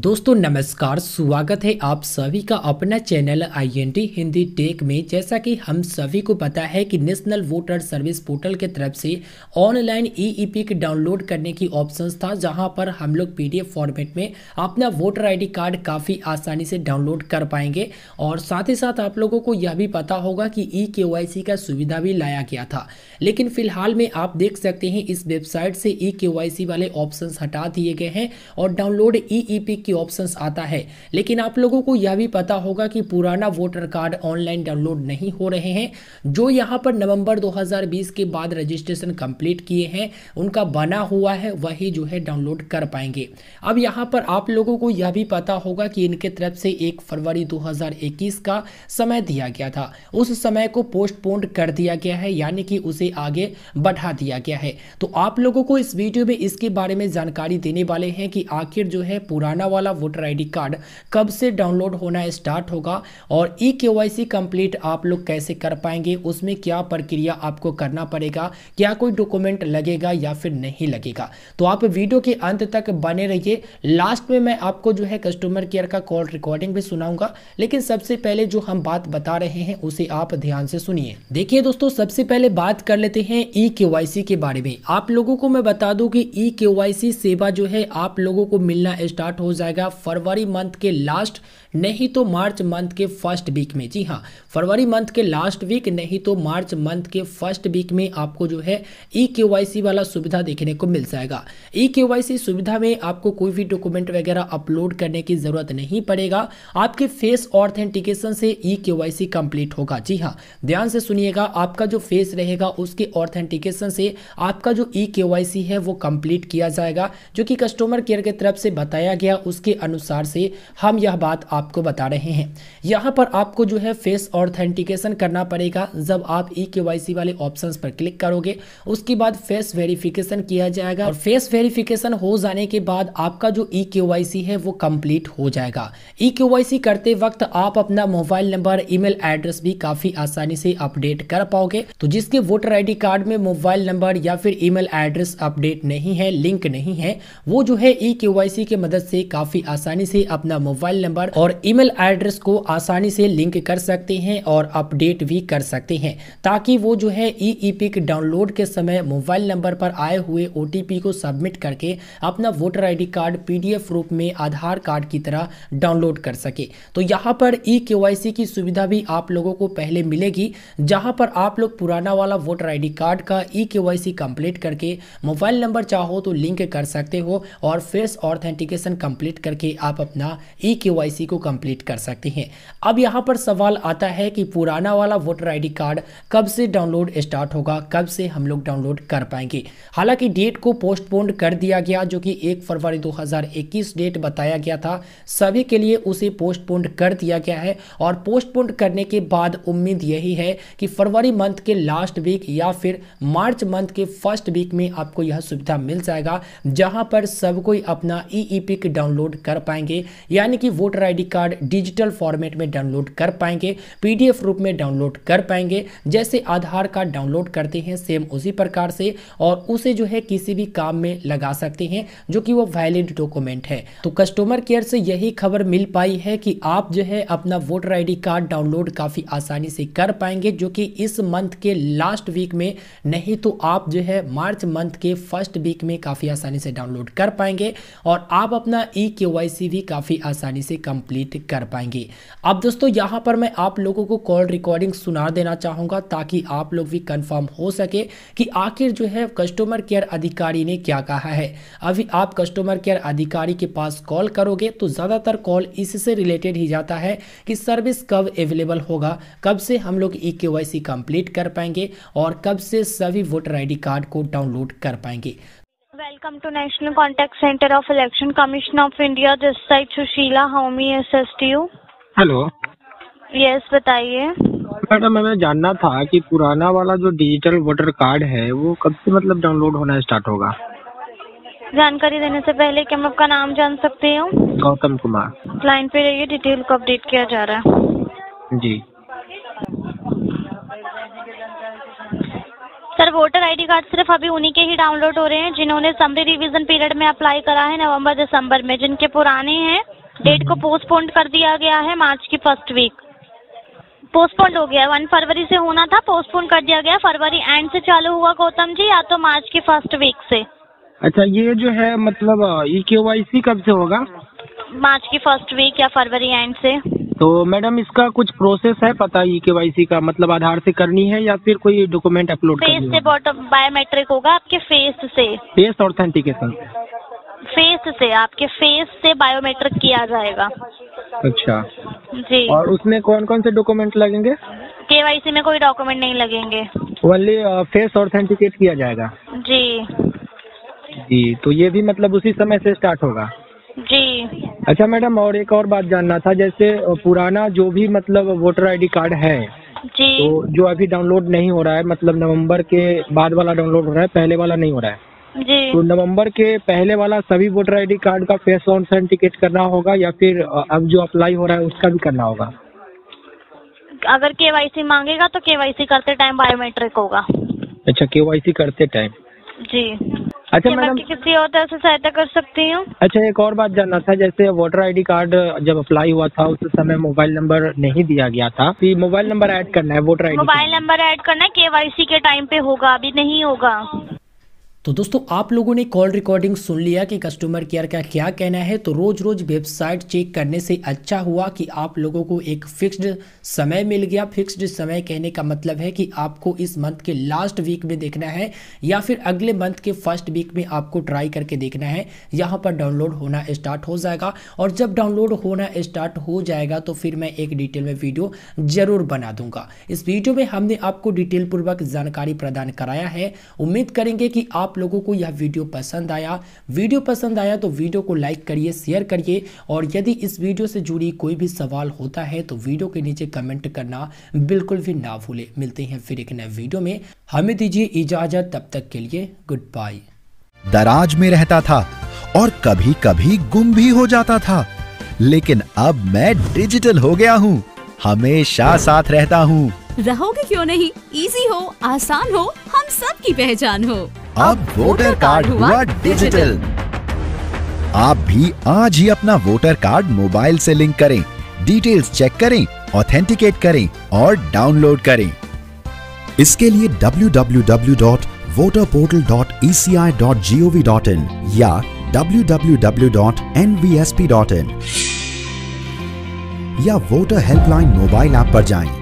दोस्तों, नमस्कार, स्वागत है आप सभी का अपना चैनल आईएनडी हिंदी टेक में। जैसा कि हम सभी को पता है कि नेशनल वोटर सर्विस पोर्टल के तरफ़ से ऑनलाइन ईईपी के डाउनलोड करने की ऑप्शंस था, जहाँ पर हम लोग पीडीएफ फॉर्मेट में अपना वोटर आईडी कार्ड काफ़ी आसानी से डाउनलोड कर पाएँगे। और साथ ही साथ आप लोगों को यह भी पता होगा कि ई के का सुविधा भी लाया गया था। लेकिन फ़िलहाल में आप देख सकते हैं, इस वेबसाइट से ई वाले ऑप्शन हटा दिए गए हैं और डाउनलोड ई की ऑप्शंस आता है। लेकिन आप लोगों को यह भी पता होगा कि पुराना वोटर कार्ड ऑनलाइन डाउनलोड नहीं हो रहे हैं। जो यहाँ पर नवंबर 2020 के बाद रजिस्ट्रेशन कंप्लीट किए हैं, उनका बना हुआ है, वही जो है डाउनलोड कर पाएँगे। अब यहाँ पर आप लोगों को यह भी पता होगा कि इनके तरफ़ से एक फरवरी 2021 का समय दिया गया था। उस समय को पोस्टपोन्ड कर दिया गया है, यानी कि उसे आगे बढ़ा दिया गया है। तो आप लोगों को इस वीडियो में इसके बारे में जानकारी देने वाले हैं कि आखिर जो है पुराना वोटर आईडी कार्ड कब से डाउनलोड होना स्टार्ट होगा और ई के कंप्लीट आप लोग कैसे कर पाएँगे, उसमें क्या प्रक्रिया आपको करना पड़ेगा, क्या कोई डॉक्यूमेंट लगेगा या फिर नहीं लगेगा। तो आप वीडियो के अंत तक बने रहिए। लास्ट में मैं आपको जो है कस्टमर केयर का कॉल रिकॉर्डिंग भी सुनाऊँगा, लेकिन सबसे पहले जो हम बात बता रहे हैं, उसे आप ध्यान से सुनिए। देखिए दोस्तों, सबसे पहले बात कर लेते हैं ई के के बारे में। आप लोगों को मैं बता दूँ कि ई के सेवा जो है आप लोगों को मिलना स्टार्ट हो जाएगा। फरवरी मंथ के लास्ट नहीं तो मार्च मंथ के फ़र्स्ट वीक में। जी हाँ फरवरी मंथ के लास्ट वीक, नहीं तो मार्च मंथ के फ़र्स्ट वीक में आपको जो है ई के वाला सुविधा देखने को मिल जाएगा। ई के सुविधा में आपको कोई भी डॉक्यूमेंट वगैरह अपलोड करने की ज़रूरत नहीं पड़ेगा। आपके फेस ऑथेंटिकेशन से ई के कंप्लीट होगा। जी हाँ ध्यान से सुनिएगा, आपका जो फेस रहेगा, उसके ऑथेंटिकेशन से आपका जो ई के है, वो कंप्लीट किया जाएगा, जो कि कस्टमर केयर की तरफ़ से बताया गया, उसके अनुसार से हम यह बात आपको बता रहे हैं। यहाँ पर आपको जो है फेस ऑथेंटिकेशन करना पड़ेगा। जब आप ई के वाले ऑप्शंस पर क्लिक करोगे, उसके बाद फेस वेरिफिकेशन किया जाएगा और फेस वेरिफिकेशन हो जाने के बाद आपका जो ई के है, वो कंप्लीट हो जाएगा। ई के करते वक्त आप अपना मोबाइल नंबर ईमेल एड्रेस भी काफ़ी आसानी से अपडेट कर पाओगे। तो जिसके वोटर आईडी कार्ड में मोबाइल नंबर या फिर ईमेल एड्रेस अपडेट नहीं है लिंक नहीं है, वो जो है ई के मदद से काफ़ी आसानी से अपना मोबाइल नंबर और और ईमेल एड्रेस को आसानी से लिंक कर सकते हैं और अपडेट भी कर सकते हैं, ताकि वो जो है ई ई पिक डाउनलोड के समय मोबाइल नंबर पर आए हुए ओटीपी को सबमिट करके अपना वोटर आईडी कार्ड पीडीएफ रूप में आधार कार्ड की तरह डाउनलोड कर सके। तो यहाँ पर ई के की सुविधा भी आप लोगों को पहले मिलेगी, जहाँ पर आप लोग पुराना वाला वोटर आईडी कार्ड का ई के कंप्लीट करके मोबाइल नंबर चाहो तो लिंक कर सकते हो और फेस ऑथेंटिकेशन कंप्लीट करके आप अपना ई के को कंप्लीट कर सकते हैं। अब यहाँ पर सवाल आता है कि पुराना वाला वोटर आईडी कार्ड कब से डाउनलोड स्टार्ट होगा, कब से हम लोग डाउनलोड कर पाएँगे? हालाँकि डेट को पोस्टपोन कर दिया गया, जो कि एक फरवरी 2021 डेट बताया गया था, सभी के लिए उसे पोस्टपोन कर दिया गया है और पोस्टपोन करने के बाद उम्मीद यही है कि फरवरी मंथ के लास्ट वीक या फिर मार्च मंथ के फ़र्स्ट वीक में आपको यह सुविधा मिल जाएगा, जहाँ पर सब कोई अपना ई पिक डाउनलोड कर पाएँगे। यानी कि voter ID card digital format में डाउनलोड कर पाएँगे, पीडीएफ रूप में डाउनलोड कर पाएँगे, जैसे आधार कार्ड डाउनलोड करते हैं सेम उसी प्रकार से, और उसे जो है किसी भी काम में लगा सकते हैं, जो कि वो वैलिड डॉक्यूमेंट है। तो कस्टमर केयर से यही खबर मिल पाई है कि आप जो है अपना वोटर आईडी कार्ड डाउनलोड काफ़ी आसानी से कर पाएँगे, जो कि इस मंथ के लास्ट वीक में, नहीं तो आप जो है मार्च मंथ के फ़र्स्ट वीक में काफ़ी आसानी से डाउनलोड कर पाएँगे, और आप अपना ई के भी काफ़ी आसानी से कंप्लीट कर पाएँगे। अब दोस्तों, यहाँ पर मैं आप लोगों को कॉल रिकॉर्डिंग सुना देना चाहूँगा ताकि आप लोग भी कंफर्म हो सके कि आखिर जो है कस्टमर केयर अधिकारी ने क्या कहा है। अभी आप कस्टमर केयर अधिकारी के पास कॉल करोगे तो ज़्यादातर कॉल इससे रिलेटेड ही जाता है कि सर्विस कब अवेलेबल होगा, कब से हम लोग ई के कंप्लीट कर पाएँगे और कब से सभी वोटर आईडी कार्ड को डाउनलोड कर पाएँगे। Welcome to National Contact Center of Election Commission of India. This side Sushila. How may I assist you? Hello yes बताइए मैडम हमें जानना था कि पुराना वाला जो डिजिटल वोटर कार्ड है वो कब से मतलब डाउनलोड होना स्टार्ट होगा जानकारी देने से पहले क्या मैं आपका नाम जान सकती हूँ गौतम कुमार लाइन पे रहिए डिटेल को अपडेट किया जा रहा है जी सर वोटर आईडी कार्ड सिर्फ़ अभी उन्हीं के ही डाउनलोड हो रहे हैं जिन्होंने समरी रिवीजन पीरियड में अप्लाई करा है नवंबर दिसंबर में जिनके पुराने हैं डेट को पोस्टपोन कर दिया गया है मार्च की फ़र्स्ट वीक पोस्टपोन हो गया वन फरवरी से होना था पोस्टपोन कर दिया गया फरवरी एंड से चालू हुआ गौतम जी या तो मार्च की फ़र्स्ट वीक से। अच्छा ये जो है मतलब ई के वाई सी कब से होगा? मार्च की फ़र्स्ट वीक या फरवरी एंड से। तो मैडम इसका कुछ प्रोसेस है पता ई के वाई सी का? मतलब आधार से करनी है या फिर कोई डॉक्यूमेंट अपलोड फेस से बॉटम बायोमेट्रिक होगा आपके फेस से। फेस ऑथेंटिकेशन फेस से आपके फेस से बायोमेट्रिक किया जाएगा। अच्छा। जी। और उसमें कौन कौन से डॉक्यूमेंट लगेंगे? केवाईसी में कोई डॉक्यूमेंट नहीं लगेंगे। ओनली फेस ऑथेंटिकेट किया जाएगा। जी। जी तो ये भी मतलब उसी समय से स्टार्ट होगा। जी। अच्छा मैडम और एक और बात जानना था जैसे पुराना जो भी मतलब वोटर आईडी कार्ड है जी। तो जो अभी डाउनलोड नहीं हो रहा है मतलब नवंबर के बाद वाला डाउनलोड हो रहा है पहले वाला नहीं हो रहा है। जी। तो नवंबर के पहले वाला सभी वोटर आईडी कार्ड का फेस ऑन ऑथेंटिकेट करना होगा या फिर अब जो अप्लाई हो रहा है उसका भी करना होगा? अगर केवाईसी मांगेगा तो केवाईसी करते टाइम बायोमेट्रिक होगा। अच्छा के करते टाइम। जी। अच्छा मैडम किसी और तरह से सहायता कर सकती हूँ? अच्छा एक और बात जानना था जैसे वोटर आईडी कार्ड जब अप्लाई हुआ था उस समय मोबाइल नंबर नहीं दिया गया था। कि मोबाइल नंबर ऐड करना है voter ID mobile number add करना है केवाईसी के टाइम पे होगा अभी नहीं होगा। तो दोस्तों, आप लोगों ने कॉल रिकॉर्डिंग सुन लिया कि कस्टमर केयर का क्या कहना है? तो रोज रोज वेबसाइट चेक करने से अच्छा हुआ कि आप लोगों को एक फिक्स्ड समय मिल गया। फिक्स्ड समय कहने का मतलब है कि आपको इस मंथ के लास्ट वीक में देखना है या फिर अगले मंथ के फ़र्स्ट वीक में आपको ट्राई करके देखना है। यहाँ पर डाउनलोड होना स्टार्ट हो जाएगा और जब डाउनलोड होना स्टार्ट हो जाएगा तो फिर मैं एक डिटेल में वीडियो ज़रूर बना दूँगा। इस वीडियो में हमने आपको डिटेल पूर्वक जानकारी प्रदान कराया है। उम्मीद करेंगे कि आप लोगों को यह वीडियो पसंद आया वीडियो पसंद आया तो वीडियो को लाइक करिए शेयर करिए और यदि इस वीडियो से जुड़ी कोई भी सवाल होता है तो वीडियो के नीचे कमेंट करना बिल्कुल भी ना भूले। मिलते हैं फिर एक नए वीडियो में। हमें दीजिए इजाज़त तब तक के लिए गुड बाय दराज में रहता था और कभी कभी गुम भी हो जाता था। लेकिन अब मैं डिजिटल हो गया हूँ। हमेशा साथ रहता हूँ। रहोगे क्यों नहीं? इजी हो आसान हो हम सब की पहचान हो। अब वोटर कार्ड हुआ डिजिटल आप भी आज ही अपना वोटर कार्ड मोबाइल से लिंक करें डिटेल्स चेक करें ऑथेंटिकेट करें और डाउनलोड करें. इसके लिए www.voterportal.eci.gov.in या www.nvsp.in या वोटर हेल्पलाइन मोबाइल ऐप पर जाएँ।